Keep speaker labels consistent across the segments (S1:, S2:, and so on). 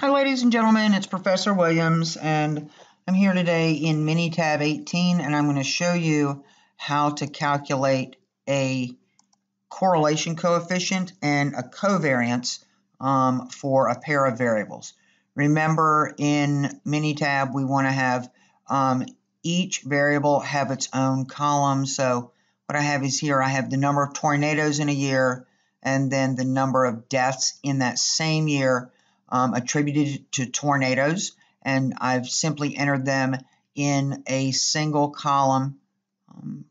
S1: Hi, ladies and gentlemen, it's Professor Williams, and I'm here today in Minitab 18, and I'm going to show you how to calculate a correlation coefficient and a covariance um, for a pair of variables. Remember, in Minitab, we want to have um, each variable have its own column. So what I have is here, I have the number of tornadoes in a year, and then the number of deaths in that same year um, attributed to tornadoes, and I've simply entered them in a single column um,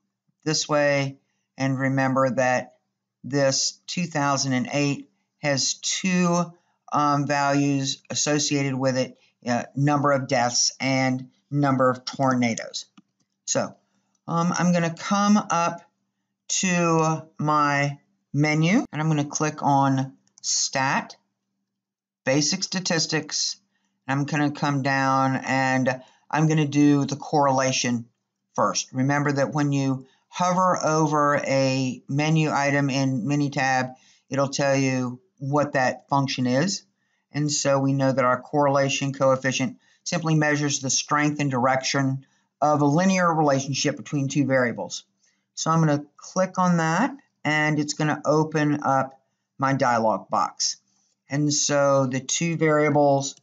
S1: this way. And remember that this 2008 has two um, values associated with it, uh, number of deaths and number of tornadoes. So um, I'm going to come up to my menu and I'm going to click on Stat basic statistics. I'm going to come down and I'm going to do the correlation first. Remember that when you hover over a menu item in Minitab, it'll tell you what that function is. And so we know that our correlation coefficient simply measures the strength and direction of a linear relationship between two variables. So I'm going to click on that and it's going to open up my dialog box. And so the two variables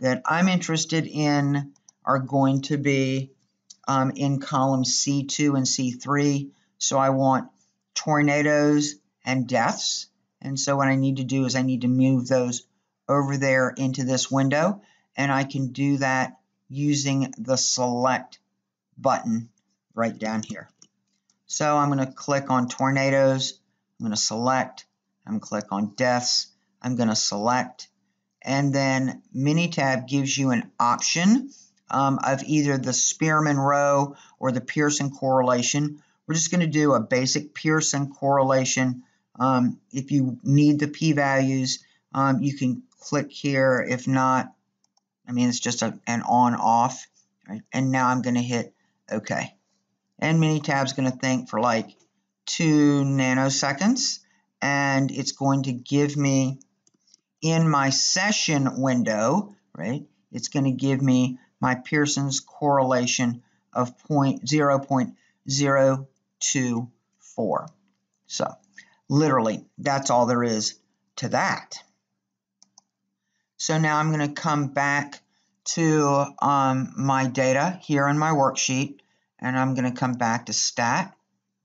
S1: that I'm interested in are going to be um, in columns C2 and C3. So I want tornadoes and deaths. And so what I need to do is I need to move those over there into this window. And I can do that using the select button right down here. So I'm going to click on tornadoes. I'm going to select. I'm going to click on deaths. I'm going to select and then Minitab gives you an option um, of either the Spearman-Rho or the Pearson correlation. We're just going to do a basic Pearson correlation. Um, if you need the p-values, um, you can click here. If not, I mean, it's just a, an on-off. Right? And now I'm going to hit OK. And Minitab's going to think for like two nanoseconds, and it's going to give me in my session window, right, it's going to give me my Pearson's correlation of point 0.024. So literally, that's all there is to that. So now I'm going to come back to um, my data here in my worksheet, and I'm going to come back to stat,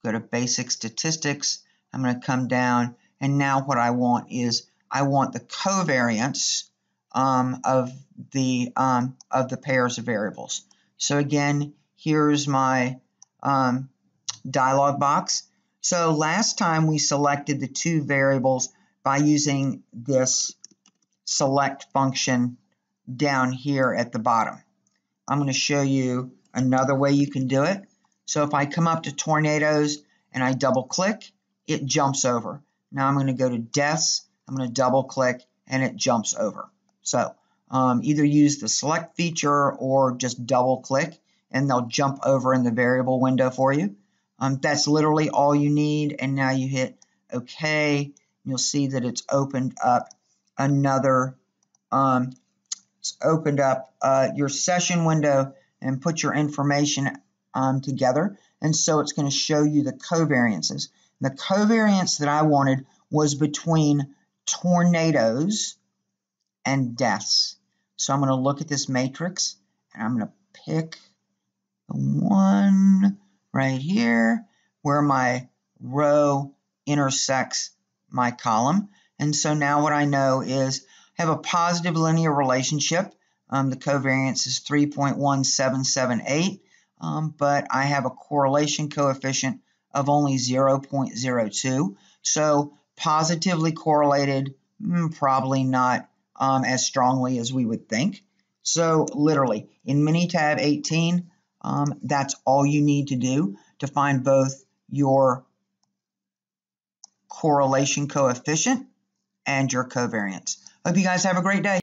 S1: go to basic statistics, I'm going to come down, and now what I want is I want the covariance um, of the um, of the pairs of variables. So again, here's my um, dialog box. So last time we selected the two variables by using this select function down here at the bottom. I'm going to show you another way you can do it. So if I come up to tornadoes and I double click, it jumps over. Now I'm going to go to deaths I'm going to double click and it jumps over. So um, either use the select feature or just double click and they'll jump over in the variable window for you. Um, that's literally all you need. And now you hit OK. You'll see that it's opened up another, um, it's opened up uh, your session window and put your information um, together. And so it's going to show you the covariances. The covariance that I wanted was between tornadoes and deaths. So I'm going to look at this matrix and I'm going to pick the one right here where my row intersects my column. And so now what I know is I have a positive linear relationship. Um, the covariance is 3.1778, um, but I have a correlation coefficient of only 0.02. So positively correlated, mm, probably not um, as strongly as we would think. So literally, in Minitab 18, um, that's all you need to do to find both your correlation coefficient and your covariance. Hope you guys have a great day.